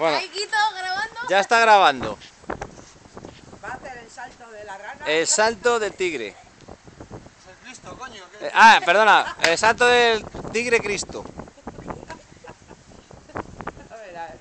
Bueno, grabando? Ya está grabando. Va a hacer el salto de la rana. El salto del tigre. Es el Cristo, coño. Eh, ah, perdona, el salto del tigre Cristo. A ver, a ver.